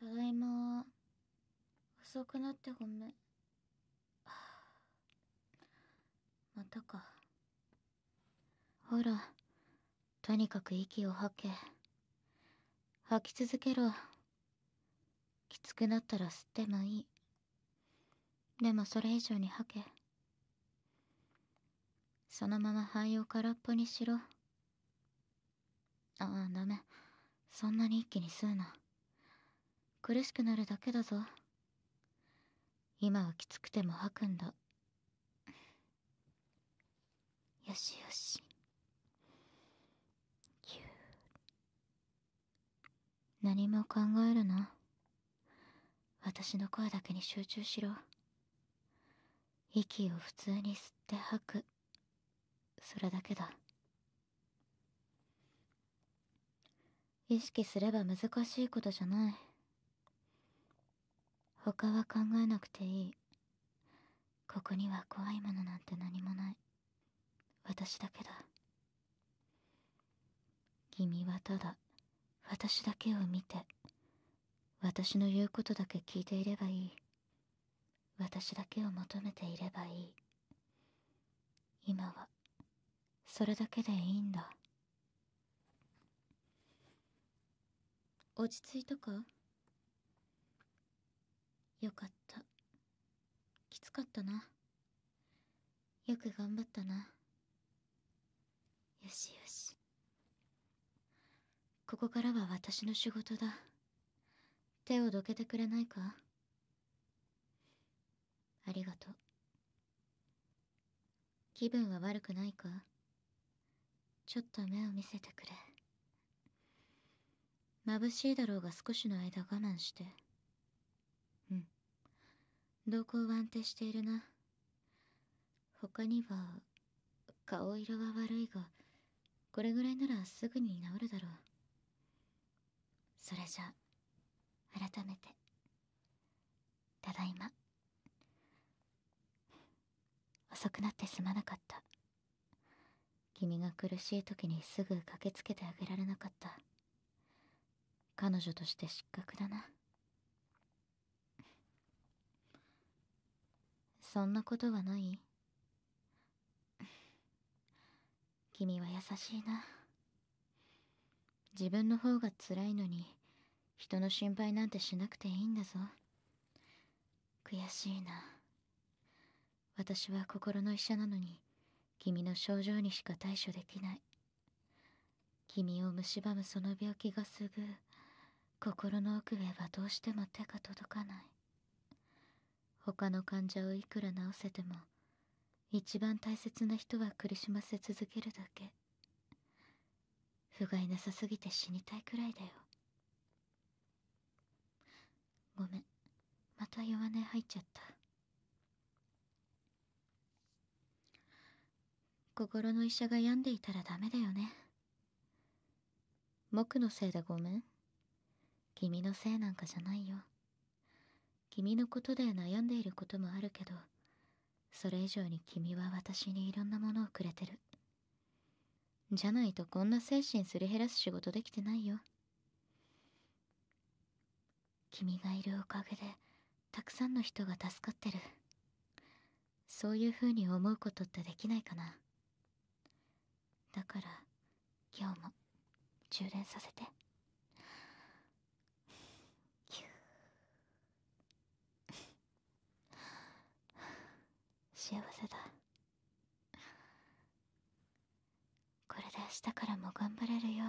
ただいま。遅くなってごめん。またか。ほらとにかく息を吐け。吐き続けろ。きつくなったら吸ってもいい。でもそれ以上に吐け。そのまま肺を空っぽにしろ。ああダメ。そんなに一気に吸うな。苦しくなるだけだぞ。今はきつくても吐くんだ。よしよし。何も考えるな。私の声だけに集中しろ。息を普通に吸って吐く。それだけだ。意識すれば難しいことじゃない。他は考えなくていい。ここには怖いものなんて何もない。私だけだ。君はただ私だけを見て私の言うことだけ聞いていればいい。私だけを求めていればいい。今はそれだけでいいんだ。落ち着いたか？よかった。きつかったな。よく頑張ったな。よしよし。ここからは私の仕事だ。手をどけてくれないか？ありがとう。気分は悪くないか？ちょっと目を見せてくれ。眩しいだろうが少しの間我慢して。動向は安定しているな。他には顔色は悪いがこれぐらいならすぐに治るだろう。それじゃ改めてただいま。遅くなってすまなかった。君が苦しい時にすぐ駆けつけてあげられなかった。彼女として失格だな。そんなことはない？君は優しいな。自分の方が辛いのに人の心配なんてしなくていいんだぞ。悔しいな。私は心の医者なのに君の症状にしか対処できない。君を蝕むその病気がすぐ心の奥へはどうしても手が届かない。他の患者をいくら治せても一番大切な人は苦しませ続けるだけ。不甲斐なさすぎて死にたいくらいだよ。ごめん。また弱音入っちゃった。心の医者が病んでいたらダメだよね。僕のせいでごめん。君のせいなんかじゃないよ。君のことで悩んでいることもあるけどそれ以上に君は私にいろんなものをくれてる。じゃないとこんな精神すり減らす仕事できてないよ。君がいるおかげでたくさんの人が助かってる。そういう風に思うことってできないかな。だから今日も充電させて。幸せだ。これで明日からも頑張れるよ。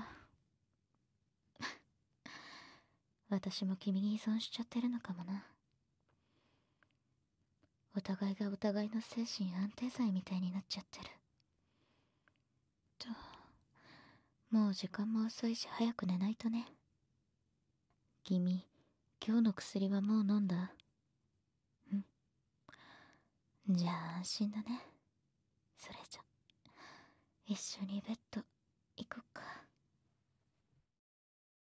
私も君に依存しちゃってるのかもな。お互いがお互いの精神安定剤みたいになっちゃってる。ともう時間も遅いし早く寝ないとね。君今日の薬はもう飲んだ？じゃあ安心だね。それじゃ。一緒にベッド行こっか。